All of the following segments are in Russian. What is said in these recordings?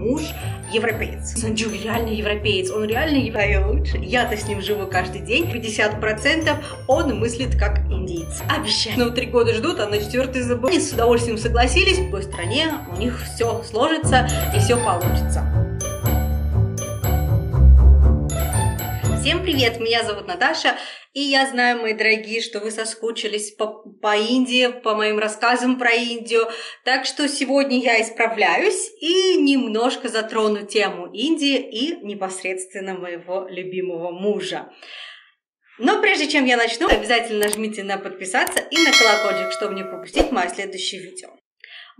муж европеец. Санджу реально европеец, он реально европеец. Я-то с ним живу каждый день. 50% он мыслит как индийец. Обещаю. Но три года ждут, а на четвертый забыл. Они с удовольствием согласились. В той стране у них все сложится и все получится. Всем привет, меня зовут Наташа, и я знаю, мои дорогие, что вы соскучились по, по Индии, по моим рассказам про Индию, так что сегодня я исправляюсь и немножко затрону тему Индии и непосредственно моего любимого мужа. Но прежде чем я начну, обязательно нажмите на подписаться и на колокольчик, чтобы не пропустить мое следующее видео.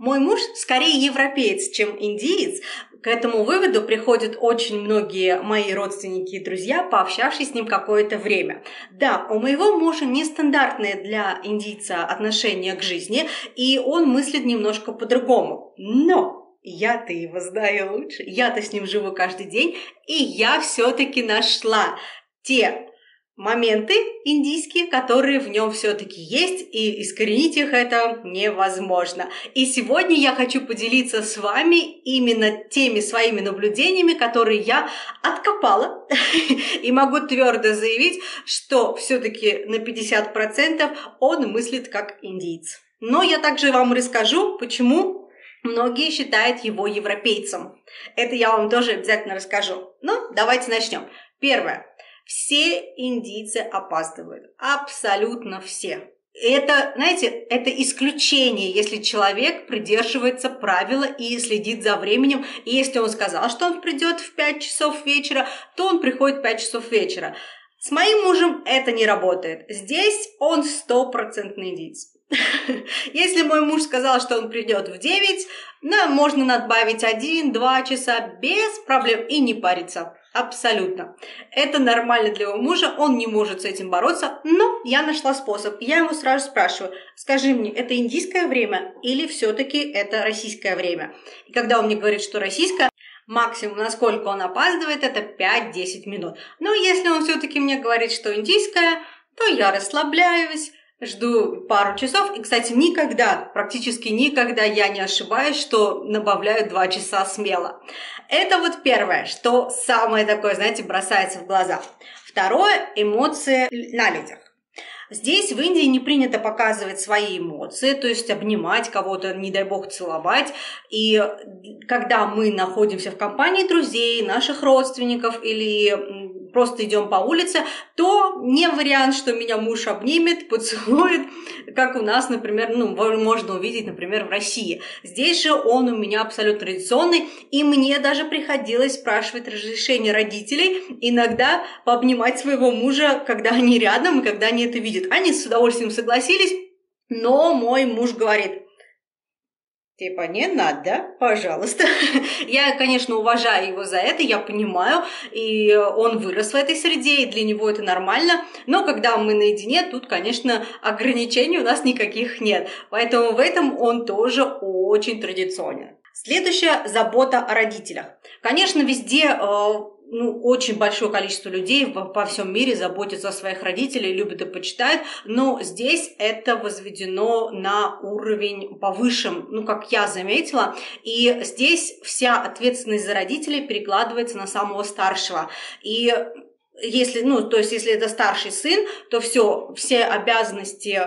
Мой муж скорее европеец, чем индиец. К этому выводу приходят очень многие мои родственники и друзья, пообщавшись с ним какое-то время. Да, у моего мужа нестандартное для индийца отношение к жизни, и он мыслит немножко по-другому. Но я-то его знаю лучше, я-то с ним живу каждый день, и я все-таки нашла те моменты индийские, которые в нем все-таки есть, и искоренить их это невозможно. И сегодня я хочу поделиться с вами именно теми своими наблюдениями, которые я откопала, и могу твердо заявить, что все-таки на 50% он мыслит как индийец. Но я также вам расскажу, почему многие считают его европейцем. Это я вам тоже обязательно расскажу. Ну, давайте начнем. Первое. Все индийцы опаздывают. Абсолютно все. Это, знаете, это исключение, если человек придерживается правила и следит за временем. И если он сказал, что он придет в 5 часов вечера, то он приходит в 5 часов вечера. С моим мужем это не работает. Здесь он стопроцентный индийец. Если мой муж сказал, что он придет в 9, да, можно надбавить 1-2 часа без проблем и не париться. Абсолютно. Это нормально для его мужа, он не может с этим бороться, но я нашла способ. Я ему сразу спрашиваю, скажи мне, это индийское время или все-таки это российское время? И когда он мне говорит, что российское, максимум, насколько он опаздывает, это 5-10 минут. Но если он все-таки мне говорит, что индийское, то я расслабляюсь, жду пару часов. И, кстати, никогда, практически никогда я не ошибаюсь, что набавляю два часа смело. Это вот первое, что самое такое, знаете, бросается в глаза. Второе – эмоции на людях. Здесь в Индии не принято показывать свои эмоции, то есть обнимать кого-то, не дай бог целовать. И когда мы находимся в компании друзей, наших родственников или просто идем по улице, то не вариант, что меня муж обнимет, поцелует, как у нас, например, ну, можно увидеть, например, в России. Здесь же он у меня абсолютно традиционный, и мне даже приходилось спрашивать разрешение родителей иногда пообнимать своего мужа, когда они рядом и когда они это видят. Они с удовольствием согласились, но мой муж говорит, Типа, не надо, пожалуйста. я, конечно, уважаю его за это, я понимаю, и он вырос в этой среде, и для него это нормально. Но когда мы наедине, тут, конечно, ограничений у нас никаких нет. Поэтому в этом он тоже очень традиционен. Следующая – забота о родителях. Конечно, везде э, ну, очень большое количество людей по всем мире заботятся о своих родителях, любят и почитают, но здесь это возведено на уровень повышен, ну, как я заметила, и здесь вся ответственность за родителей перекладывается на самого старшего. И если, ну, то есть, если это старший сын, то все, все обязанности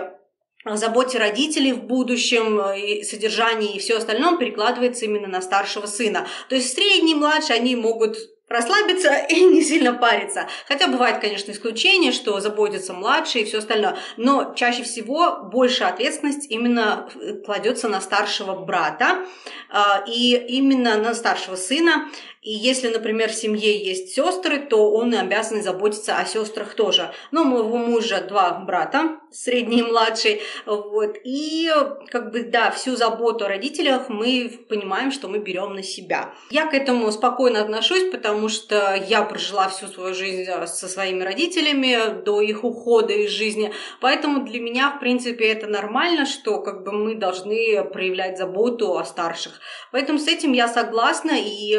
о заботе родителей в будущем, и содержании и все остальное перекладывается именно на старшего сына. То есть средний, младший, они могут расслабиться и не сильно париться. Хотя бывает, конечно, исключение, что заботятся младшие и все остальное, но чаще всего большая ответственность именно э, кладется на старшего брата а, и именно на старшего сына. И если, например, в семье есть сестры, то он обязан заботиться о сестрах тоже. Но у моего мужа два брата, средний и младший. Вот. И как бы, да, всю заботу о родителях мы понимаем, что мы берем на себя. Я к этому спокойно отношусь, потому что я прожила всю свою жизнь со своими родителями до их ухода из жизни. Поэтому для меня, в принципе, это нормально, что как бы мы должны проявлять заботу о старших. Поэтому с этим я согласна, и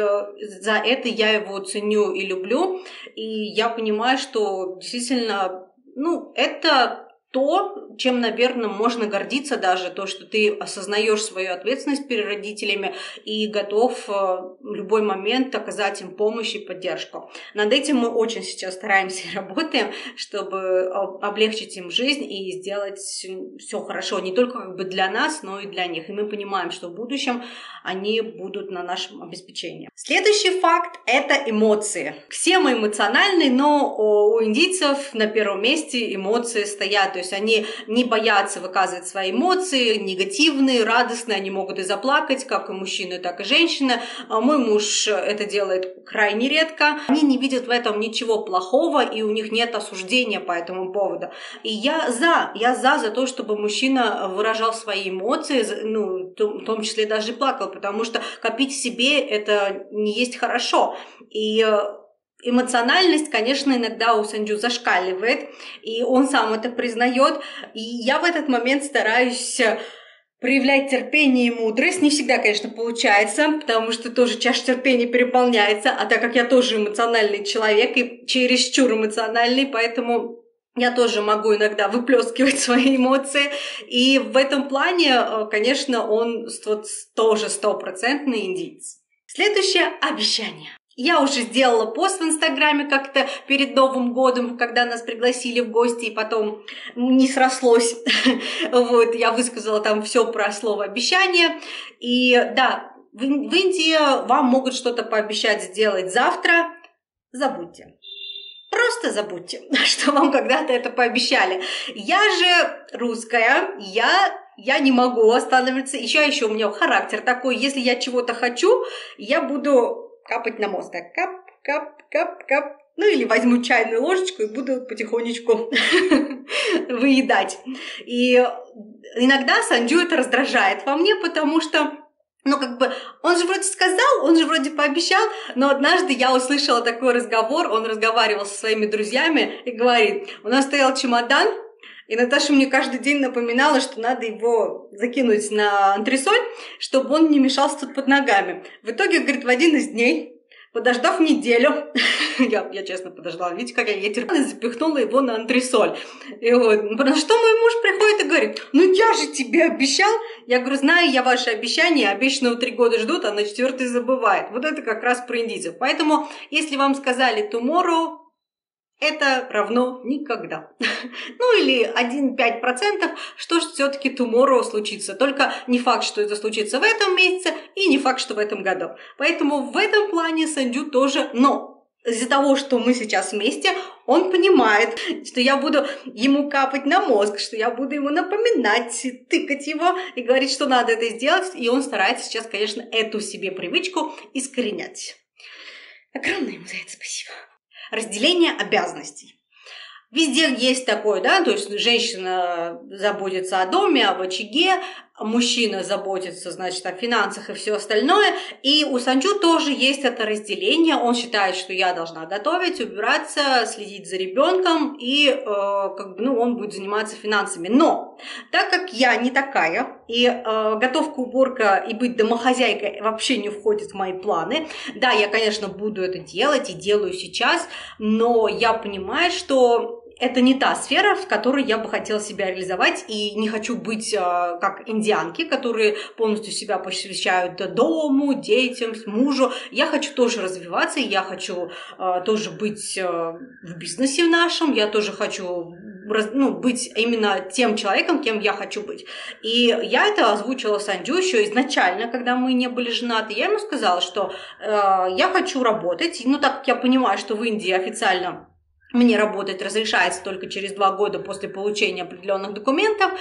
за это я его ценю и люблю. И я понимаю, что действительно, ну, это то, чем, наверное, можно гордиться даже, то, что ты осознаешь свою ответственность перед родителями и готов э, в любой момент оказать им помощь и поддержку. Над этим мы очень сейчас стараемся и работаем, чтобы облегчить им жизнь и сделать все хорошо, не только как бы для нас, но и для них. И мы понимаем, что в будущем они будут на нашем обеспечении. Следующий факт – это эмоции. Все мы эмоциональны, но у индийцев на первом месте эмоции стоят. То есть они не боятся выказывать свои эмоции, негативные, радостные, они могут и заплакать, как и мужчины, так и женщины. А мой муж это делает крайне редко. Они не видят в этом ничего плохого, и у них нет осуждения по этому поводу. И я за, я за, за то, чтобы мужчина выражал свои эмоции, ну, в том числе даже плакал, потому что копить себе это не есть хорошо. И э, эмоциональность, конечно, иногда у Санджу зашкаливает, и он сам это признает. И я в этот момент стараюсь э, проявлять терпение и мудрость. Не всегда, конечно, получается, потому что тоже чаша терпения переполняется, а так как я тоже эмоциональный человек и чересчур эмоциональный, поэтому я тоже могу иногда выплескивать свои эмоции. И в этом плане, э, конечно, он вот тоже стопроцентный индийец. Следующее обещание. Я уже сделала пост в Инстаграме как-то перед Новым годом, когда нас пригласили в гости, и потом не срослось. Вот, я высказала там все про слово обещание. И да, в Индии вам могут что-то пообещать сделать завтра. Забудьте. Просто забудьте, что вам когда-то это пообещали. Я же русская, я я не могу останавливаться. Еще еще у меня характер такой. Если я чего-то хочу, я буду капать на мозг. Так кап, кап, кап, кап. Ну или возьму чайную ложечку и буду потихонечку выедать. И иногда Санджу это раздражает во мне, потому что ну, как бы, он же вроде сказал, он же вроде пообещал, но однажды я услышала такой разговор, он разговаривал со своими друзьями и говорит, у нас стоял чемодан, и Наташа мне каждый день напоминала, что надо его закинуть на антресоль, чтобы он не мешался тут под ногами. В итоге, говорит, в один из дней Подождав неделю, я, я честно подождала, видите, как я ветер, запихнула его на антресоль. И вот, на что мой муж приходит и говорит, ну я же тебе обещал. Я говорю, знаю я ваши обещания, обещанного три года ждут, а на четвертый забывает. Вот это как раз про индийцев. Поэтому, если вам сказали tomorrow, это равно никогда. ну или 1-5%, что же все-таки tomorrow случится. Только не факт, что это случится в этом месяце, и не факт, что в этом году. Поэтому в этом плане Сандю тоже но. Из-за того, что мы сейчас вместе, он понимает, что я буду ему капать на мозг, что я буду ему напоминать, тыкать его и говорить, что надо это сделать. И он старается сейчас, конечно, эту себе привычку искоренять. Огромное ему за это спасибо разделение обязанностей. Везде есть такое, да, то есть женщина заботится о доме, об очаге, мужчина заботится, значит, о финансах и все остальное. И у Санчу тоже есть это разделение. Он считает, что я должна готовить, убираться, следить за ребенком, и э, как бы, ну, он будет заниматься финансами. Но так как я не такая, и э, готовка, уборка и быть домохозяйкой вообще не входит в мои планы, да, я, конечно, буду это делать и делаю сейчас, но я понимаю, что это не та сфера, в которой я бы хотела себя реализовать, и не хочу быть э, как индианки, которые полностью себя посвящают дому, детям, мужу. Я хочу тоже развиваться, я хочу э, тоже быть э, в бизнесе нашем, я тоже хочу ну, быть именно тем человеком, кем я хочу быть. И я это озвучила Санджу еще изначально, когда мы не были женаты. Я ему сказала, что э, я хочу работать. Ну, так как я понимаю, что в Индии официально мне работать разрешается только через два года после получения определенных документов,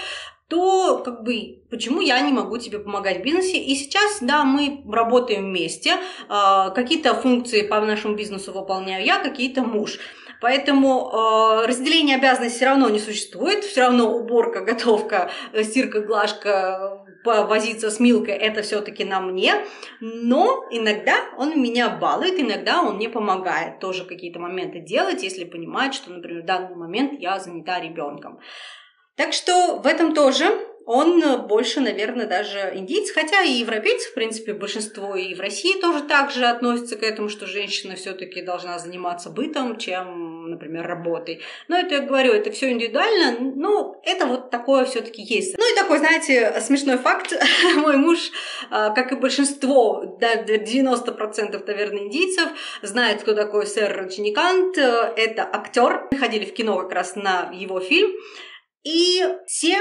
то как бы почему я не могу тебе помогать в бизнесе? И сейчас, да, мы работаем вместе, э, какие-то функции по нашему бизнесу выполняю я, какие-то муж. Поэтому э, разделение обязанностей все равно не существует, все равно уборка, готовка, стирка, глажка, возиться с Милкой, это все-таки на мне. Но иногда он меня балует, иногда он мне помогает тоже какие-то моменты делать, если понимает, что, например, в данный момент я занята ребенком. Так что в этом тоже он больше, наверное, даже индийец, хотя и европейцы, в принципе, большинство и в России тоже так же относятся к этому, что женщина все-таки должна заниматься бытом, чем, например, работой. Но это я говорю, это все индивидуально, ну, это вот такое все-таки есть. Ну и такой, знаете, смешной факт. Мой муж, а, как и большинство, да, 90%, наверное, индийцев, знает, кто такой сэр Раджиникант. Это актер. Мы ходили в кино как раз на его фильм. И все,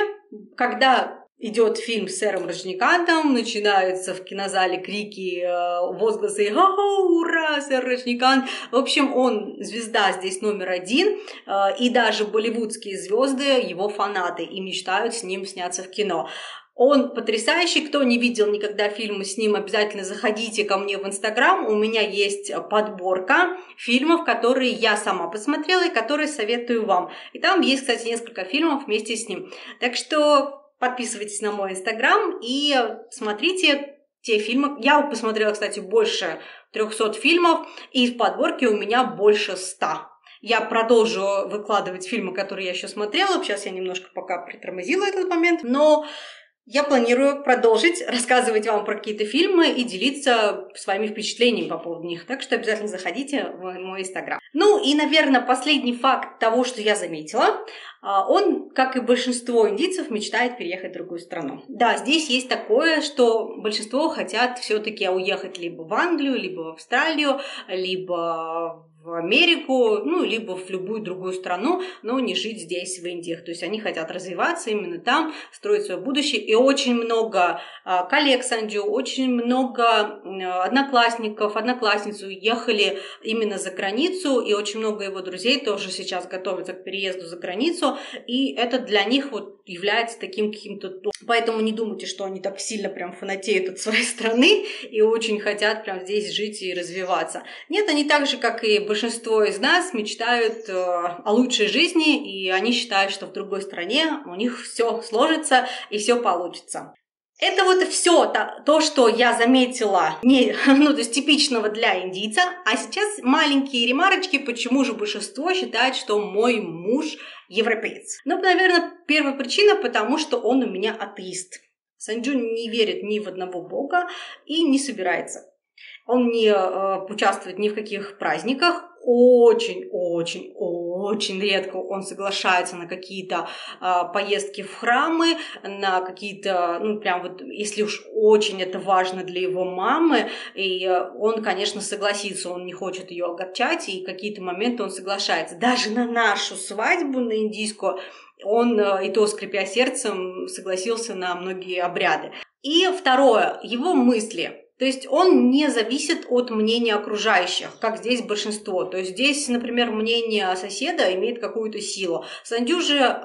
когда идет фильм с сэром Рожникантом, начинаются в кинозале крики, э, возгласы «Ха-ха, ура, сэр Рожникант!». В общем, он звезда здесь номер один, э, и даже болливудские звезды его фанаты и мечтают с ним сняться в кино. Он потрясающий. Кто не видел никогда фильмы с ним, обязательно заходите ко мне в Инстаграм. У меня есть подборка фильмов, которые я сама посмотрела и которые советую вам. И там есть, кстати, несколько фильмов вместе с ним. Так что подписывайтесь на мой Инстаграм и смотрите те фильмы. Я посмотрела, кстати, больше 300 фильмов, и в подборке у меня больше 100. Я продолжу выкладывать фильмы, которые я еще смотрела. Сейчас я немножко пока притормозила этот момент. Но я планирую продолжить рассказывать вам про какие-то фильмы и делиться своими впечатлениями по поводу них. Так что обязательно заходите в мой инстаграм. Ну и, наверное, последний факт того, что я заметила. А, он, как и большинство индийцев, мечтает переехать в другую страну. Да, здесь есть такое, что большинство хотят все-таки уехать либо в Англию, либо в Австралию, либо в Америку, ну, либо в любую другую страну, но не жить здесь, в Индиях. То есть они хотят развиваться именно там, строить свое будущее. И очень много а, коллег Санджу, очень много одноклассников, одноклассниц уехали именно за границу, и очень много его друзей тоже сейчас готовятся к переезду за границу, и это для них вот является таким каким-то... Поэтому не думайте, что они так сильно прям фанатеют от своей страны и очень хотят прям здесь жить и развиваться. Нет, они так же, как и большинство из нас, мечтают э, о лучшей жизни, и они считают, что в другой стране у них все сложится и все получится. Это вот все то, то, что я заметила, не, ну, то есть типичного для индийца. А сейчас маленькие ремарочки, почему же большинство считает, что мой муж европеец. Ну, наверное, первая причина, потому что он у меня атеист. Санджу не верит ни в одного бога и не собирается. Он не э, участвует ни в каких праздниках, очень-очень, очень редко он соглашается на какие-то э, поездки в храмы, на какие-то, ну, прям вот, если уж очень это важно для его мамы, и он, конечно, согласится, он не хочет ее огорчать, и какие-то моменты он соглашается. Даже на нашу свадьбу, на индийскую, он, э, и то скрипя сердцем, согласился на многие обряды. И второе, его мысли – то есть он не зависит от мнения окружающих, как здесь большинство. То есть здесь, например, мнение соседа имеет какую-то силу. Сандю же, э,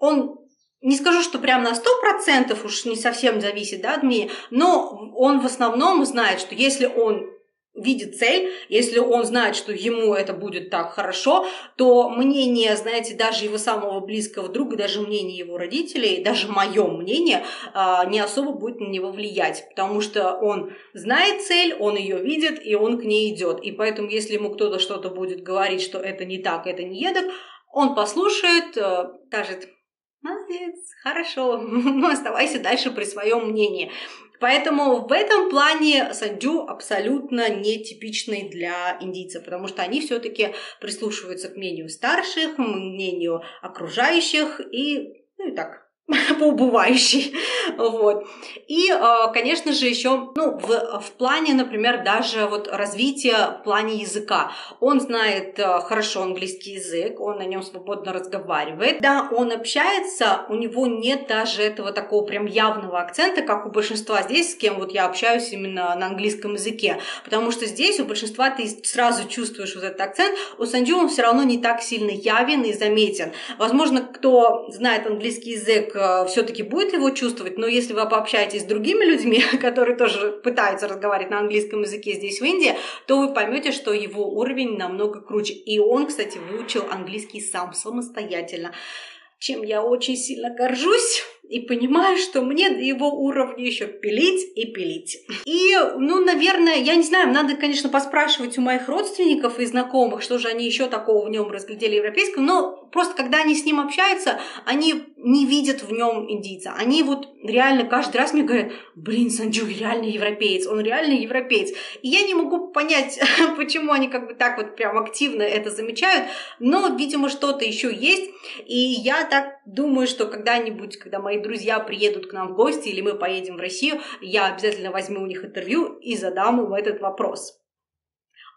он не скажу, что прям на 100% уж не совсем зависит да, от мнения, но он в основном знает, что если он видит цель, если он знает, что ему это будет так хорошо, то мнение, знаете, даже его самого близкого друга, даже мнение его родителей, даже мое мнение а, не особо будет на него влиять, потому что он знает цель, он ее видит, и он к ней идет. И поэтому, если ему кто-то что-то будет говорить, что это не так, это не едок, он послушает, э, скажет, молодец, хорошо, ну оставайся дальше при своем мнении. Поэтому в этом плане сандю абсолютно нетипичный для индийцев, потому что они все-таки прислушиваются к мнению старших, мнению окружающих и, ну и так, поубывающий. Вот. И, а, конечно же, еще ну, в, в плане, например, даже вот развития в плане языка. Он знает а, хорошо английский язык, он на нем свободно разговаривает. Да, он общается, у него нет даже этого такого прям явного акцента, как у большинства здесь, с кем вот я общаюсь именно на английском языке. Потому что здесь у большинства ты сразу чувствуешь вот этот акцент, у Санджу он все равно не так сильно явен и заметен. Возможно, кто знает английский язык, Э, все-таки будет его чувствовать, но если вы пообщаетесь с другими людьми, которые тоже пытаются разговаривать на английском языке здесь, в Индии, то вы поймете, что его уровень намного круче. И он, кстати, выучил английский сам, самостоятельно чем я очень сильно горжусь и понимаю, что мне до его уровня еще пилить и пилить. И, ну, наверное, я не знаю, надо, конечно, поспрашивать у моих родственников и знакомых, что же они еще такого в нем разглядели европейского, но просто когда они с ним общаются, они не видят в нем индийца. Они вот реально каждый раз мне говорят, блин, Санджу реально европеец, он реально европеец. И я не могу понять, почему они как бы так вот прям активно это замечают, но, видимо, что-то еще есть. И я так думаю, что когда-нибудь, когда мои друзья приедут к нам в гости или мы поедем в Россию, я обязательно возьму у них интервью и задам им этот вопрос.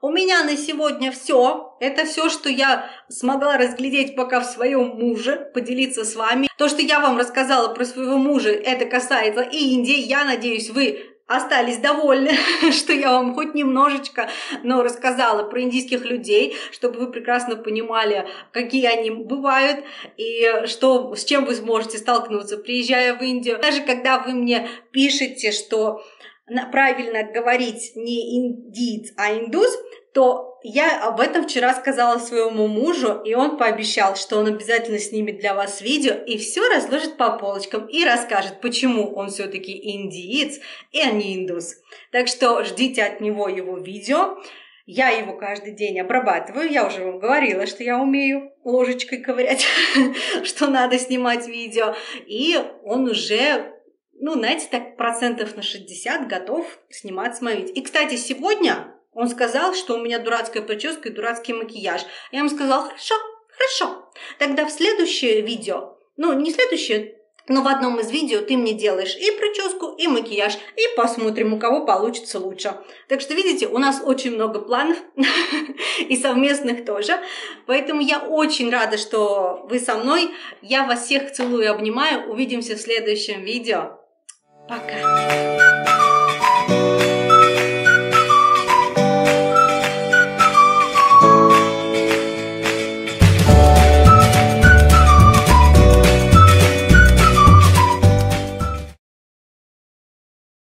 У меня на сегодня все. Это все, что я смогла разглядеть пока в своем муже, поделиться с вами. То, что я вам рассказала про своего мужа, это касается и Индии. Я надеюсь, вы остались довольны, что я вам хоть немножечко, но рассказала про индийских людей, чтобы вы прекрасно понимали, какие они бывают и что, с чем вы сможете столкнуться, приезжая в Индию. Даже когда вы мне пишете, что правильно говорить не индиец, а индус, то я об этом вчера сказала своему мужу, и он пообещал, что он обязательно снимет для вас видео и все разложит по полочкам и расскажет, почему он все-таки индиец, и а не индус. Так что ждите от него его видео. Я его каждый день обрабатываю. Я уже вам говорила, что я умею ложечкой ковырять, что надо снимать видео. И он уже ну, знаете, так процентов на 60 готов снимать видео. И, кстати, сегодня он сказал, что у меня дурацкая прическа и дурацкий макияж. Я ему сказала, хорошо, хорошо. Тогда в следующее видео, ну, не следующее, но в одном из видео ты мне делаешь и прическу, и макияж, и посмотрим, у кого получится лучше. Так что, видите, у нас очень много планов, и совместных тоже. Поэтому я очень рада, что вы со мной. Я вас всех целую и обнимаю. Увидимся в следующем видео. Пока!